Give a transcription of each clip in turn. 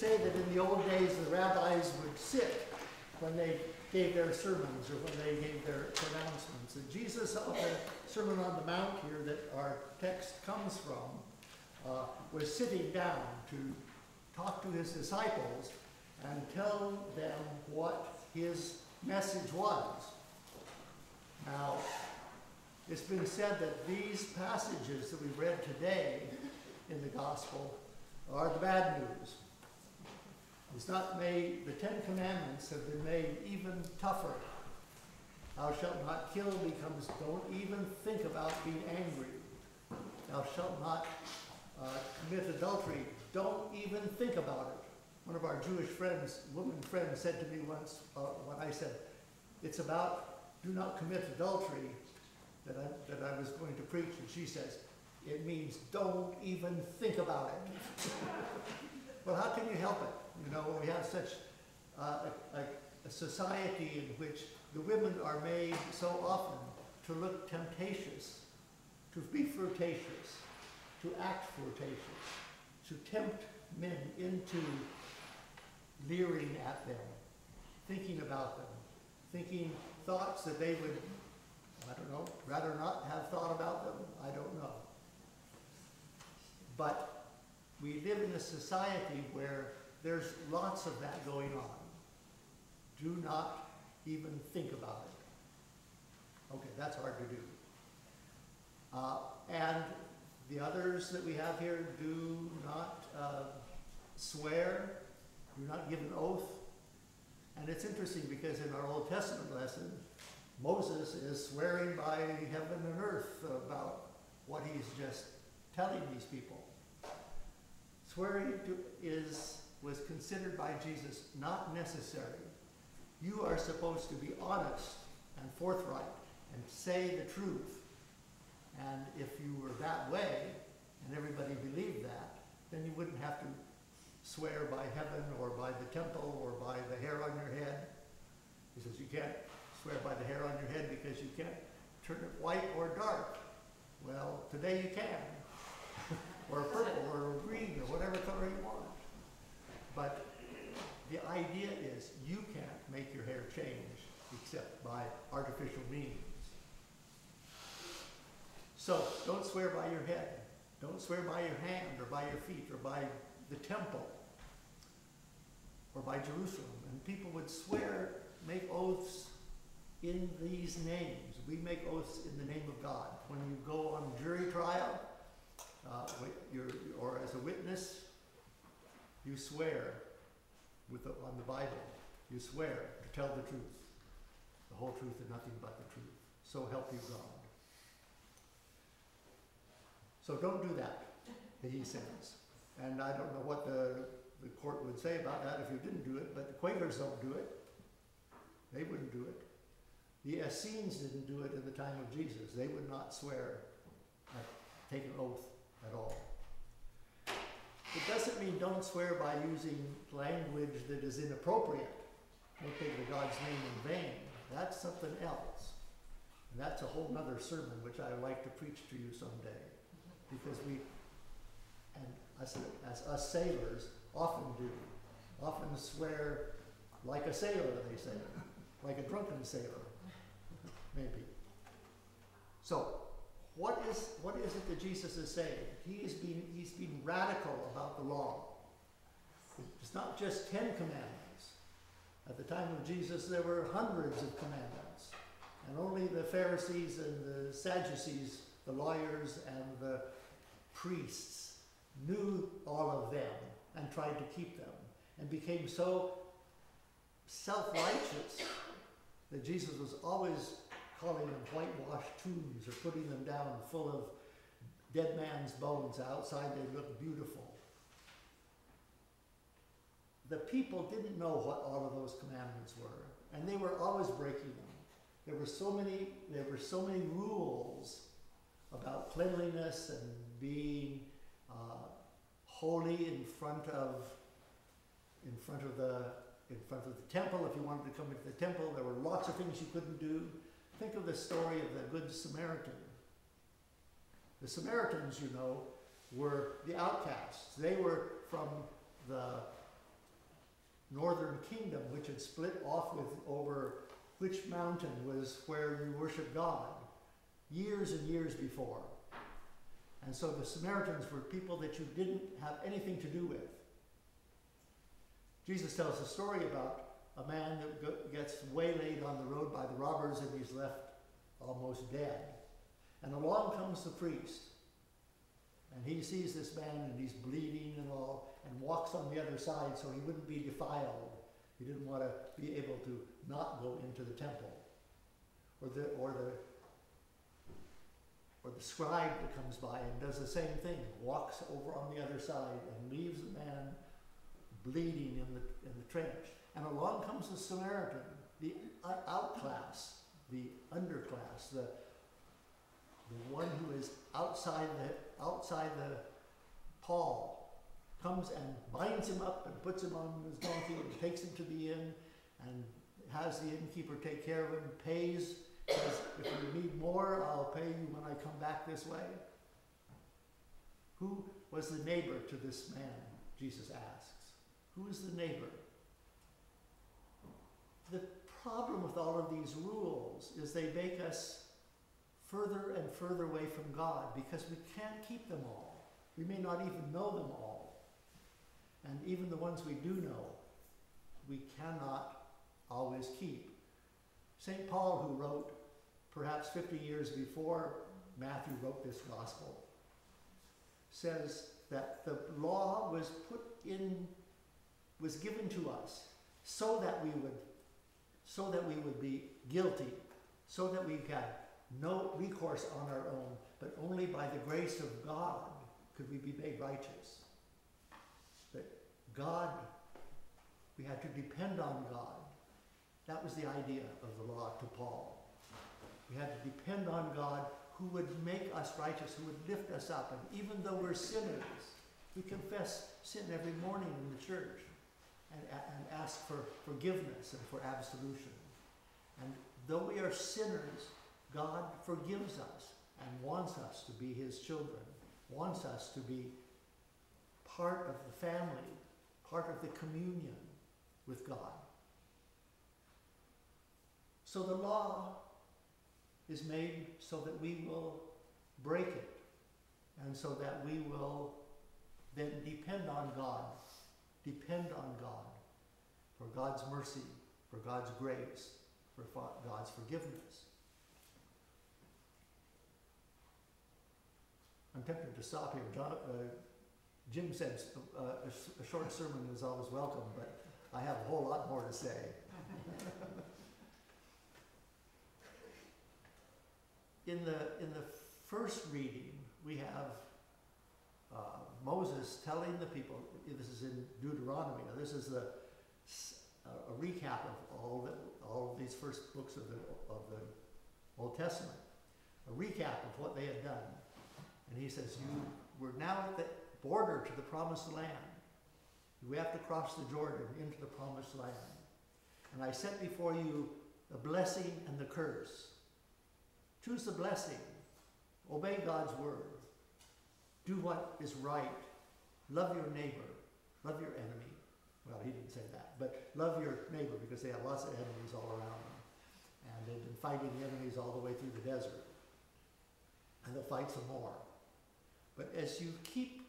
say that in the old days the rabbis would sit when they gave their sermons or when they gave their pronouncements. And Jesus, on the Sermon on the Mount here that our text comes from, uh, was sitting down to talk to his disciples and tell them what his message was. Now, it's been said that these passages that we read today in the gospel are the bad news. Not made, the Ten Commandments have been made even tougher. Thou shalt not kill becomes don't even think about being angry. Thou shalt not uh, commit adultery. Don't even think about it. One of our Jewish friends, woman friends, said to me once uh, when I said, it's about do not commit adultery that I, that I was going to preach. And she says, it means don't even think about it. well, how can you help it? You know, we have such uh, a, a, society in which the women are made so often to look temptatious, to be flirtatious, to act flirtatious, to tempt men into leering at them, thinking about them, thinking thoughts that they would, I don't know, rather not have thought about them, I don't know. But we live in a society where there's lots of that going on. Do not even think about it. Okay, that's hard to do. Uh, and the others that we have here do not uh, swear, do not give an oath. And it's interesting because in our Old Testament lesson, Moses is swearing by heaven and earth about what he's just telling these people. Swearing to, is was considered by Jesus not necessary. You are supposed to be honest and forthright and say the truth. And if you were that way, and everybody believed that, then you wouldn't have to swear by heaven or by the temple or by the hair on your head. He says you can't swear by the hair on your head because you can't turn it white or dark. Well, today you can. or purple or green or whatever color you want. But the idea is you can't make your hair change except by artificial means. So don't swear by your head. Don't swear by your hand or by your feet or by the temple or by Jerusalem. And people would swear, make oaths in these names. We make oaths in the name of God. When you go on jury trial, uh, or as a witness, you swear with the, on the Bible, you swear to tell the truth, the whole truth and nothing but the truth. So help you God. So don't do that, he says. And I don't know what the, the court would say about that if you didn't do it, but the Quakers don't do it. They wouldn't do it. The Essenes didn't do it in the time of Jesus. They would not swear, uh, take an oath at all. It doesn't mean don't swear by using language that is inappropriate. Don't take the God's name in vain. That's something else. And that's a whole other sermon which I would like to preach to you someday. Because we, and as, as us sailors, often do, often swear like a sailor, they say, like a drunken sailor, maybe. So, what is, what is it that Jesus is saying? He is being, he's being radical about the law. It's not just Ten Commandments. At the time of Jesus, there were hundreds of commandments. And only the Pharisees and the Sadducees, the lawyers and the priests, knew all of them and tried to keep them and became so self-righteous that Jesus was always calling them whitewashed tombs or putting them down full of dead man's bones. Outside they look beautiful. The people didn't know what all of those commandments were, and they were always breaking them. There were so many, there were so many rules about cleanliness and being uh, holy in front of in front of the in front of the temple. If you wanted to come into the temple, there were lots of things you couldn't do. Think of the story of the Good Samaritan. The Samaritans, you know, were the outcasts. They were from the northern kingdom, which had split off with over which mountain was where you worship God, years and years before. And so the Samaritans were people that you didn't have anything to do with. Jesus tells a story about a man that gets waylaid on the road by the robbers and he's left almost dead. And along comes the priest. And he sees this man and he's bleeding and all and walks on the other side so he wouldn't be defiled. He didn't want to be able to not go into the temple. Or the, or the or the scribe that comes by and does the same thing, walks over on the other side and leaves the man bleeding in the, in the trench. And along comes the Samaritan, the outclass, the underclass, the, the one who is outside the, outside the Paul, comes and binds him up and puts him on his donkey and takes him to the inn and has the innkeeper take care of him, pays says, if you need more, I'll pay you when I come back this way. Who was the neighbor to this man? Jesus asks. Who is the neighbor? The problem with all of these rules is they make us further and further away from God because we can't keep them all. We may not even know them all. And even the ones we do know, we cannot always keep. St. Paul, who wrote perhaps 50 years before Matthew wrote this gospel, says that the law was put in, was given to us so that we would, so that we would be guilty, so that we've got no recourse on our own, but only by the grace of God could we be made righteous. That God, we had to depend on God. That was the idea of the law to Paul. We had to depend on God who would make us righteous, who would lift us up. And even though we're sinners, we confess sin every morning in the church and, and ask for forgiveness and for absolution. And though we are sinners, God forgives us and wants us to be his children, wants us to be part of the family, part of the communion with God. So the law is made so that we will break it and so that we will then depend on God, depend on God for God's mercy, for God's grace, for God's forgiveness. I'm tempted to stop here. John, uh, Jim said uh, a, short sermon is always welcome, but I have a whole lot more to say. in the, in the first reading, we have uh, Moses telling the people, this is in Deuteronomy, now this is a recap of all, the, all of these first books of the, of the Old Testament, a recap of what they had done. And he says, you, we're now at the border to the promised land. We have to cross the Jordan into the promised land. And I set before you the blessing and the curse. Choose the blessing. Obey God's word. Do what is right. Love your neighbor. Love your enemy. Well, he didn't say that, but love your neighbor because they have lots of enemies all around them. And they've been fighting the enemies all the way through the desert. And they'll fight some more. But as you keep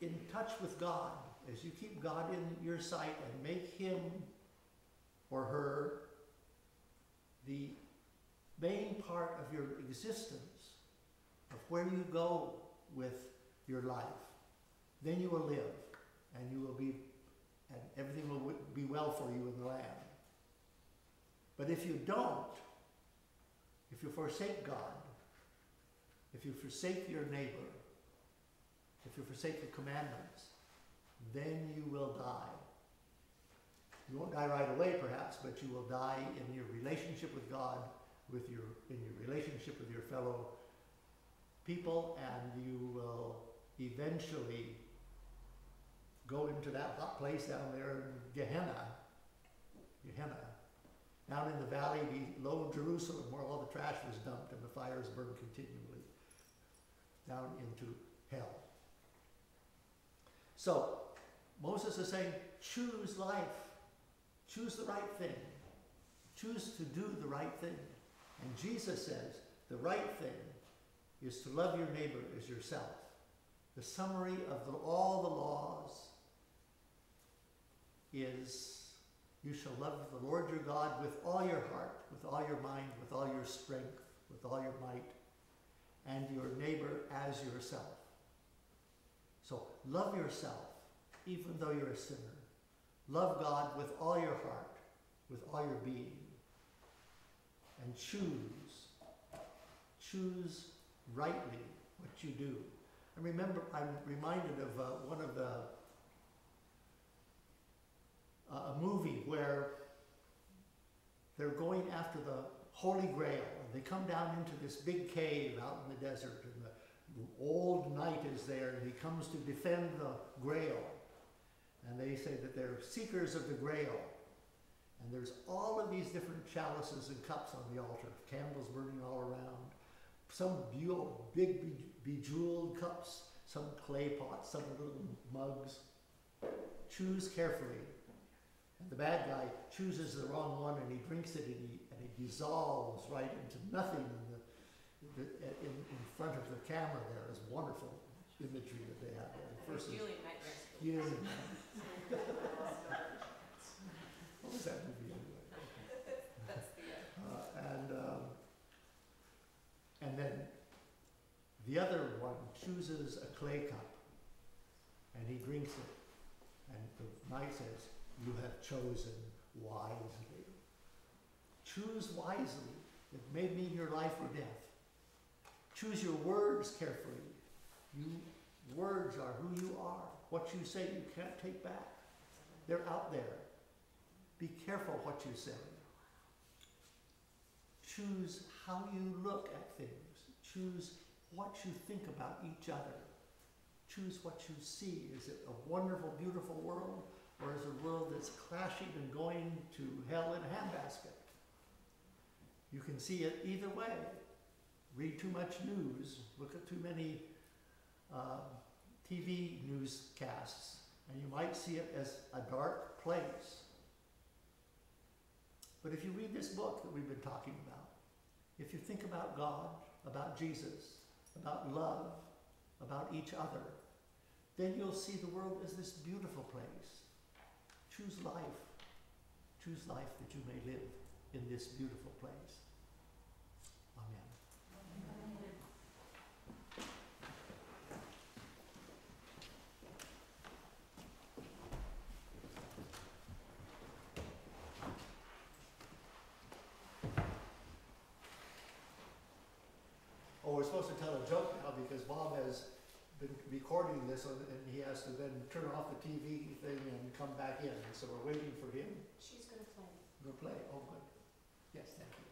in touch with God, as you keep God in your sight and make him or her the main part of your existence, of where you go with your life, then you will live and you will be, and everything will be well for you in the land. But if you don't, if you forsake God, if you forsake your neighbor, if you forsake the commandments, then you will die. You won't die right away, perhaps, but you will die in your relationship with God with your, in your relationship with your fellow people, and you will eventually go into that hot place down there in Gehenna, Gehenna, down in the valley below Jerusalem where all the trash was dumped and the fires burned continually, down into hell. So Moses is saying, choose life, Choose the right thing. Choose to do the right thing. And Jesus says the right thing is to love your neighbor as yourself. The summary of the, all the laws is you shall love the Lord your God with all your heart, with all your mind, with all your strength, with all your might, and your neighbor as yourself. So love yourself, even though you're a sinner. Love God with all your heart, with all your being. And choose, choose rightly what you do. And remember, I'm reminded of uh, one of the, uh, a movie where they're going after the Holy Grail, and they come down into this big cave out in the desert, and the old knight is there, and he comes to defend the Grail. And they say that they're seekers of the Grail. And there's all of these different chalices and cups on the altar, candles burning all around. Some big be- bejeweled cups, some clay pots, some little mugs. Choose carefully. And the bad guy chooses the wrong one and he drinks it and he, and he dissolves right into nothing in, the, in, in front of the camera there is wonderful imagery that they have there. The first is Julie might rescue. What was that movie anyway? That's the, uh, Uh, and, um, and then the other one chooses a clay cup and he drinks it. And the knight says, You have chosen wisely. Choose wisely. It may mean your life or death. Choose your words carefully. You, words are who you are. What you say, you can't take back. They're out there. Be careful what you say. Choose how you look at things. Choose what you think about each other. Choose what you see. Is it a wonderful, beautiful world, or is it a world that's clashing and going to hell in a handbasket? You can see it either way. Read too much news, look at too many uh, TV newscasts, and you might see it as a dark place. But if you read this book that we've been talking about, if you think about God, about Jesus, about love, about each other, then you'll see the world as this beautiful place. Choose life. Choose life that you may live in this beautiful place. Amen. Oh, we're supposed to tell a joke now because Bob has been recording this and he has to then turn off the TV thing and come back in. So we're waiting for him she's gonna play. to play. Oh, good. Yes, thank you.